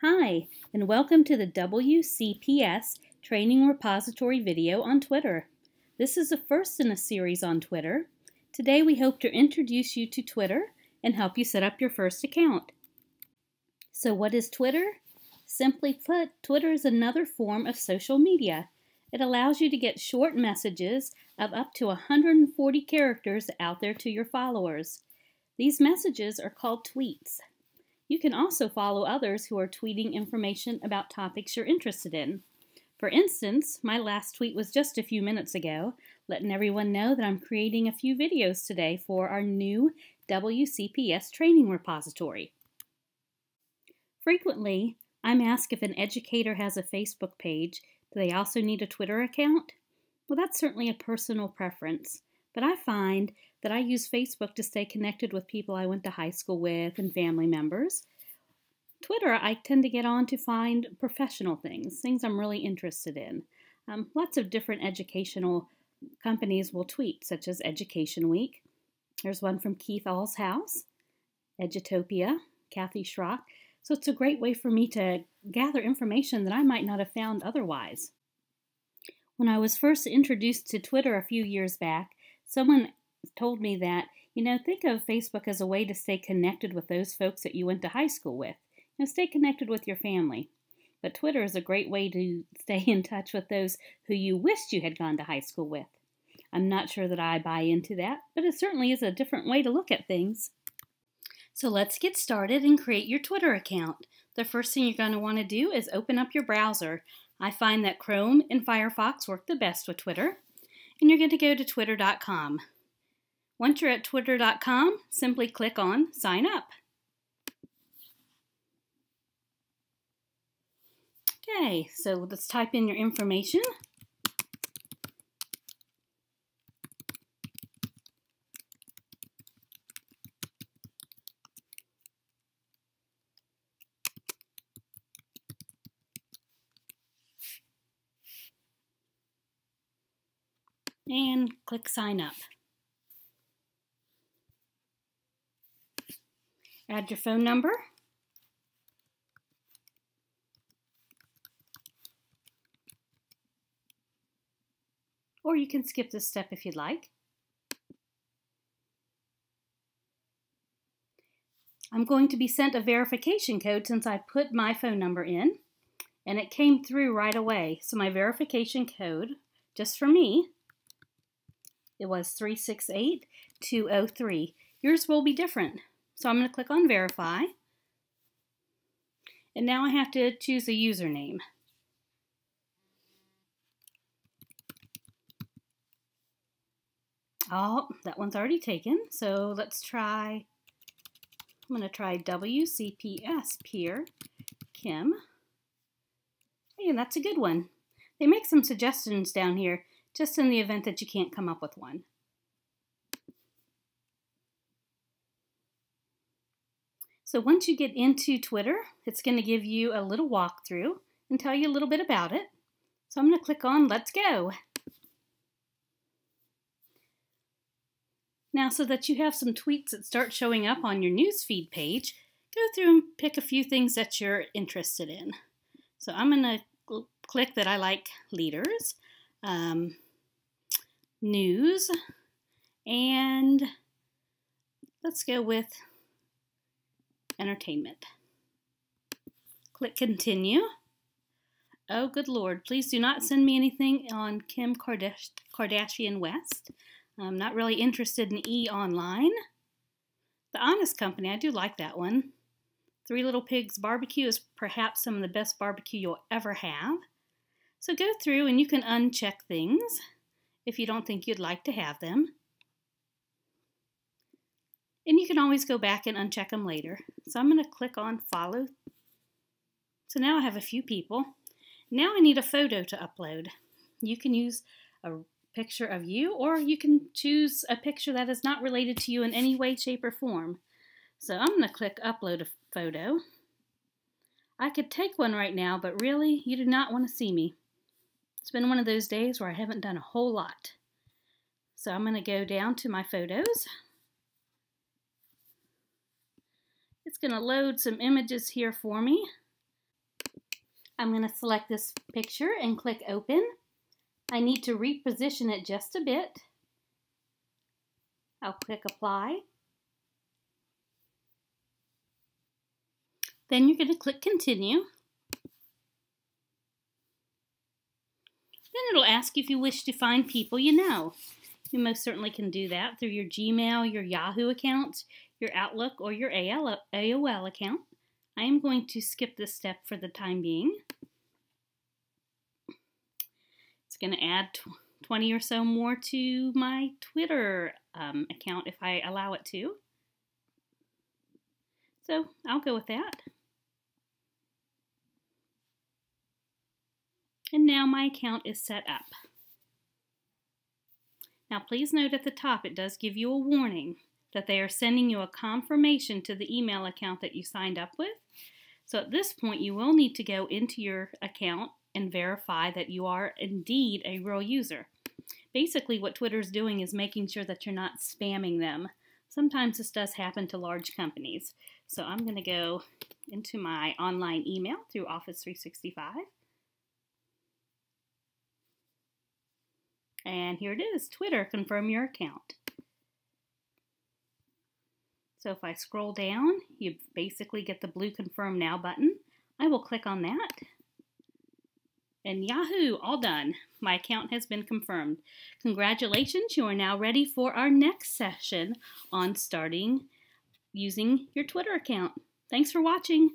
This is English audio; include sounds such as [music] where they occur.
Hi, and welcome to the WCPS Training Repository video on Twitter. This is the first in a series on Twitter. Today we hope to introduce you to Twitter and help you set up your first account. So what is Twitter? Simply put, Twitter is another form of social media. It allows you to get short messages of up to 140 characters out there to your followers. These messages are called tweets. You can also follow others who are tweeting information about topics you're interested in. For instance, my last tweet was just a few minutes ago, letting everyone know that I'm creating a few videos today for our new WCPS training repository. Frequently, I'm asked if an educator has a Facebook page, do they also need a Twitter account? Well, that's certainly a personal preference, but I find that I use Facebook to stay connected with people I went to high school with and family members. Twitter, I tend to get on to find professional things, things I'm really interested in. Um, lots of different educational companies will tweet, such as Education Week. There's one from Keith Allshouse, Edutopia, Kathy Schrock. So it's a great way for me to gather information that I might not have found otherwise. When I was first introduced to Twitter a few years back, someone told me that, you know, think of Facebook as a way to stay connected with those folks that you went to high school with. You know, stay connected with your family. But Twitter is a great way to [laughs] stay in touch with those who you wished you had gone to high school with. I'm not sure that I buy into that, but it certainly is a different way to look at things. So let's get started and create your Twitter account. The first thing you're going to want to do is open up your browser. I find that Chrome and Firefox work the best with Twitter. And you're going to go to twitter.com. Once you're at twitter.com, simply click on Sign Up. Okay, so let's type in your information. And click Sign Up. Add your phone number. Or you can skip this step if you'd like. I'm going to be sent a verification code since I put my phone number in and it came through right away. So my verification code, just for me, it was 368203. Yours will be different. So I'm going to click on verify. And now I have to choose a username. Oh, that one's already taken. So let's try, I'm going to try WCPS Peer Kim. Hey, that's a good one. They make some suggestions down here just in the event that you can't come up with one. So once you get into Twitter, it's going to give you a little walkthrough and tell you a little bit about it. So I'm going to click on Let's Go. Now so that you have some tweets that start showing up on your newsfeed page, go through and pick a few things that you're interested in. So I'm going to click that I like leaders, um, news, and let's go with entertainment. Click continue. Oh, good Lord, please do not send me anything on Kim Kardashian West. I'm not really interested in E Online. The Honest Company, I do like that one. Three Little Pigs Barbecue is perhaps some of the best barbecue you'll ever have. So go through and you can uncheck things if you don't think you'd like to have them. And you can always go back and uncheck them later. So I'm going to click on follow. So now I have a few people. Now I need a photo to upload. You can use a picture of you or you can choose a picture that is not related to you in any way, shape, or form. So I'm going to click upload a photo. I could take one right now, but really, you do not want to see me. It's been one of those days where I haven't done a whole lot. So I'm going to go down to my photos. It's going to load some images here for me. I'm going to select this picture and click open. I need to reposition it just a bit. I'll click apply. Then you're going to click continue. Then it'll ask if you wish to find people you know. You most certainly can do that through your Gmail, your Yahoo account, your Outlook, or your AOL account. I am going to skip this step for the time being. It's going to add 20 or so more to my Twitter um, account if I allow it to. So I'll go with that. And now my account is set up. Now please note at the top it does give you a warning that they are sending you a confirmation to the email account that you signed up with. So at this point you will need to go into your account and verify that you are indeed a real user. Basically what Twitter is doing is making sure that you're not spamming them. Sometimes this does happen to large companies. So I'm going to go into my online email through Office 365. And here it is, Twitter, confirm your account. So if I scroll down, you basically get the blue confirm now button. I will click on that. And Yahoo, all done. My account has been confirmed. Congratulations, you are now ready for our next session on starting using your Twitter account. Thanks for watching.